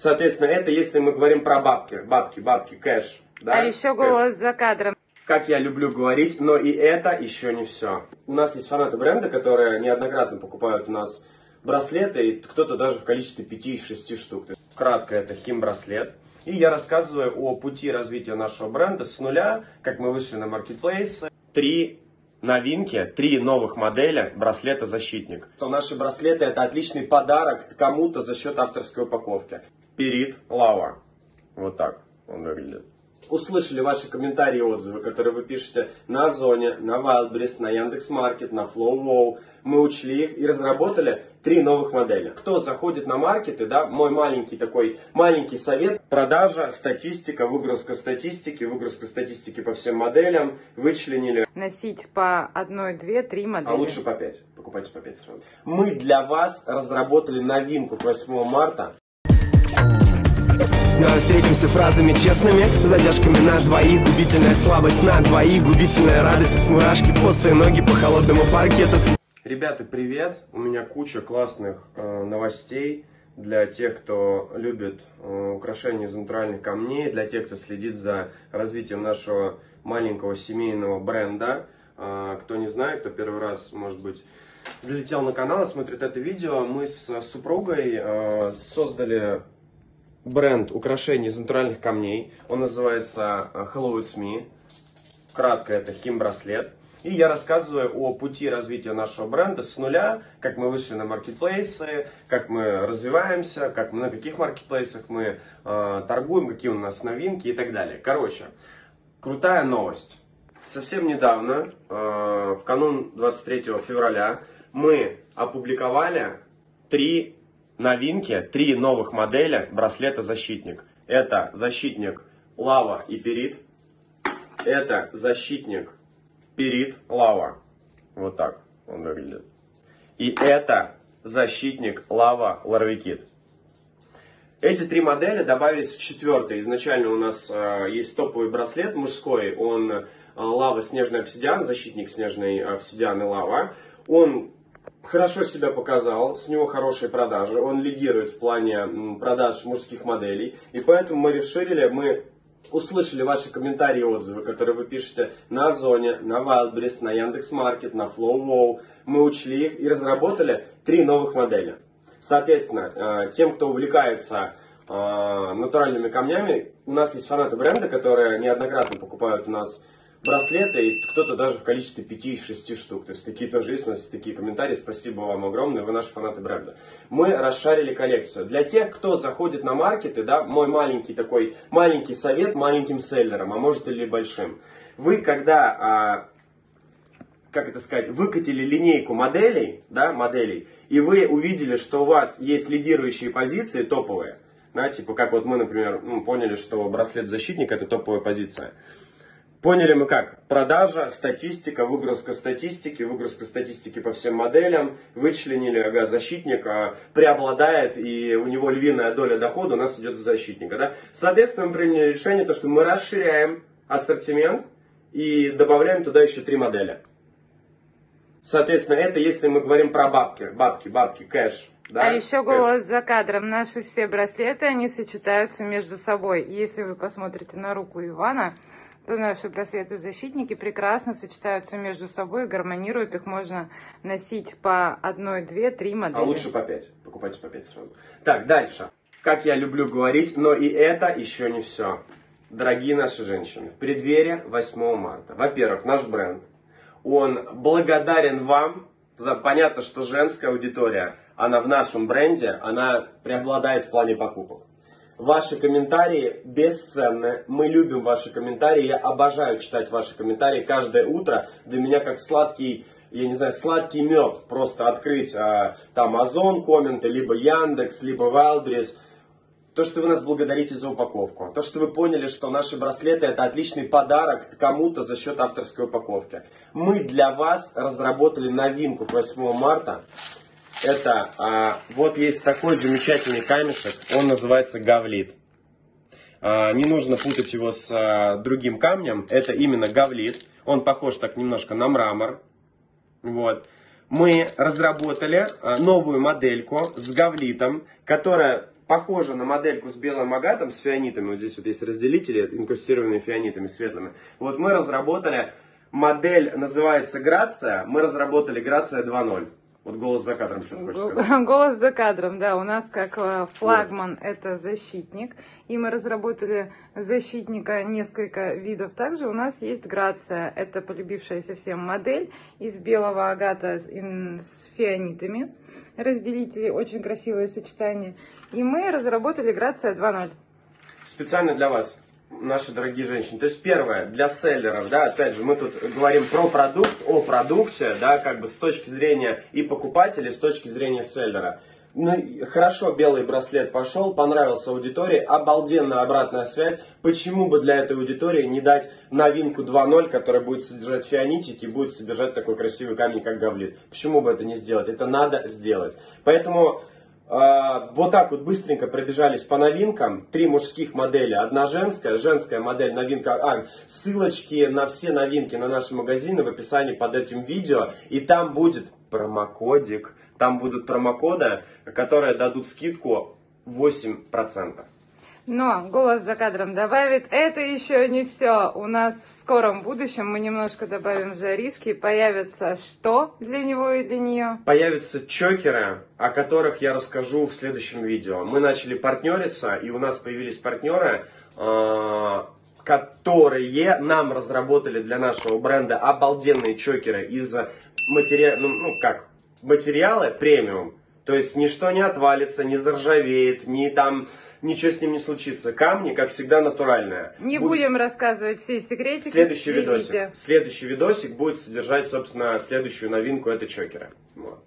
Соответственно, это если мы говорим про бабки, бабки, бабки, кэш. Да? А еще голос за кадром. Как я люблю говорить, но и это еще не все. У нас есть фанаты бренда, которые неоднократно покупают у нас браслеты, и кто-то даже в количестве 5-6 штук. То есть, кратко, это хим-браслет. И я рассказываю о пути развития нашего бренда с нуля, как мы вышли на маркетплейс. Три новинки, три новых модели браслета «Защитник». Наши браслеты – это отличный подарок кому-то за счет авторской упаковки. Перит Лава. Вот так он выглядит. Услышали ваши комментарии и отзывы, которые вы пишете на Озоне, на Wildberries, на Яндекс.Маркет, на FlowWow. Мы учли их и разработали три новых модели. Кто заходит на маркеты, да, мой маленький такой, маленький совет. Продажа, статистика, выгрузка статистики, выгрузка статистики по всем моделям. Вычленили. Носить по одной, две, три модели. А лучше по пять. Покупайте по пять сразу. Мы для вас разработали новинку к 8 марта. Давай встретимся фразами честными Задержками на двоих Губительная слабость на двоих Губительная радость Мурашки, босые ноги по холодному паркету Ребята, привет! У меня куча классных э, новостей для тех, кто любит э, украшения из натуральных камней, для тех, кто следит за развитием нашего маленького семейного бренда. Э, кто не знает, кто первый раз, может быть, залетел на канал и смотрит это видео, мы с супругой э, создали бренд украшений из натуральных камней. Он называется Hello It's Me. Кратко это хим-браслет. И я рассказываю о пути развития нашего бренда с нуля, как мы вышли на маркетплейсы, как мы развиваемся, как мы, на каких маркетплейсах мы э, торгуем, какие у нас новинки и так далее. Короче, крутая новость. Совсем недавно, э, в канун 23 февраля, мы опубликовали три новинки, три новых модели браслета «Защитник». Это защитник Лава и Перит. Это защитник Перит Лава. Вот так он выглядит. И это защитник Лава Ларвикит. Эти три модели добавились к четвертой. Изначально у нас э, есть топовый браслет мужской. Он э, лава снежный обсидиан, защитник снежный обсидиан и лава. Он хорошо себя показал, с него хорошие продажи, он лидирует в плане продаж мужских моделей, и поэтому мы решили, мы услышали ваши комментарии и отзывы, которые вы пишете на Озоне, на Wildberries, на Яндекс.Маркет, на FlowWow. Мы учли их и разработали три новых модели. Соответственно, э, тем, кто увлекается э, натуральными камнями, у нас есть фанаты бренда, которые неоднократно покупают у нас браслеты, и кто-то даже в количестве 5-6 штук. То есть такие тоже есть, у нас такие комментарии. Спасибо вам огромное, вы наши фанаты бренда. Мы расшарили коллекцию. Для тех, кто заходит на маркеты, да, мой маленький такой, маленький совет маленьким селлерам, а может или большим. Вы когда а, как это сказать, выкатили линейку моделей, да, моделей, и вы увидели, что у вас есть лидирующие позиции топовые, да, типа как вот мы, например, ну, поняли, что браслет защитника это топовая позиция. Поняли мы как? Продажа, статистика, выгрузка статистики, выгрузка статистики по всем моделям, вычленили ага, защитника, преобладает, и у него львиная доля дохода у нас идет за защитника. Да? Соответственно, мы приняли решение, то, что мы расширяем ассортимент и добавляем туда еще три модели. Соответственно, это если мы говорим про бабки, бабки, бабки, кэш. Да? А еще голос за кадром. Наши все браслеты, они сочетаются между собой. Если вы посмотрите на руку Ивана, то наши браслеты-защитники прекрасно сочетаются между собой, гармонируют. Их можно носить по одной, две, три модели. А лучше по пять. Покупайте по пять сразу. Так, дальше. Как я люблю говорить, но и это еще не все. Дорогие наши женщины, в преддверии 8 марта. Во-первых, наш бренд, он благодарен вам за... Понятно, что женская аудитория, она в нашем бренде, она преобладает в плане покупок. Ваши комментарии бесценны. Мы любим ваши комментарии. Я обожаю читать ваши комментарии каждое утро. Для меня как сладкий я не знаю, сладкий мед, просто открыть а, там Озон комменты, либо Яндекс, либо Wildberries. То, что вы нас благодарите за упаковку. То, что вы поняли, что наши браслеты это отличный подарок кому-то за счет авторской упаковки. Мы для вас разработали новинку к 8 марта. Это а, вот есть такой замечательный камешек, он называется гавлит. А, не нужно путать его с а, другим камнем, это именно гавлит. Он похож так немножко на мрамор. Вот. Мы разработали а, новую модельку с гавлитом, которая похожа на модельку с белым агатом, с фианитами. Вот здесь вот есть разделители, инкрустированные фианитами светлыми. Вот мы разработали модель, называется Грация. Мы разработали Грация 2.0. Вот голос за кадром, что ты хочешь сказать? Голос за кадром, да. У нас как э, флагман вот. это защитник. И мы разработали защитника несколько видов. Также у нас есть Грация. Это полюбившаяся всем модель из белого агата с, с фианитами. Разделители, очень красивое сочетание. И мы разработали Грация 2.0. Специально для вас наши дорогие женщины. То есть первое, для селлеров, да, опять же, мы тут говорим про продукт, о продукте, да, как бы с точки зрения и покупателя, с точки зрения селлера. Ну, хорошо, белый браслет пошел, понравился аудитории, обалденная обратная связь. Почему бы для этой аудитории не дать новинку 2.0, которая будет содержать фианитики и будет содержать такой красивый камень, как гавлит? Почему бы это не сделать? Это надо сделать. Поэтому вот так вот быстренько пробежались по новинкам. Три мужских модели, одна женская. Женская модель новинка. А, ссылочки на все новинки на наши магазины в описании под этим видео. И там будет промокодик. Там будут промокоды, которые дадут скидку 8%. Но голос за кадром добавит, это еще не все. У нас в скором будущем мы немножко добавим жариски. Появится что для него и для нее? Появятся чокеры, о которых я расскажу в следующем видео. Мы начали партнериться, и у нас появились партнеры, а, которые нам разработали для нашего бренда обалденные чокеры из материала, ну, ну как, материалы премиум. То есть ничто не отвалится, не заржавеет, ни там ничего с ним не случится. Камни, как всегда, натуральные. Не будет... будем рассказывать все секретики. Следующий видосик. Следующий видосик будет содержать, собственно, следующую новинку это чокера. Вот.